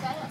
加油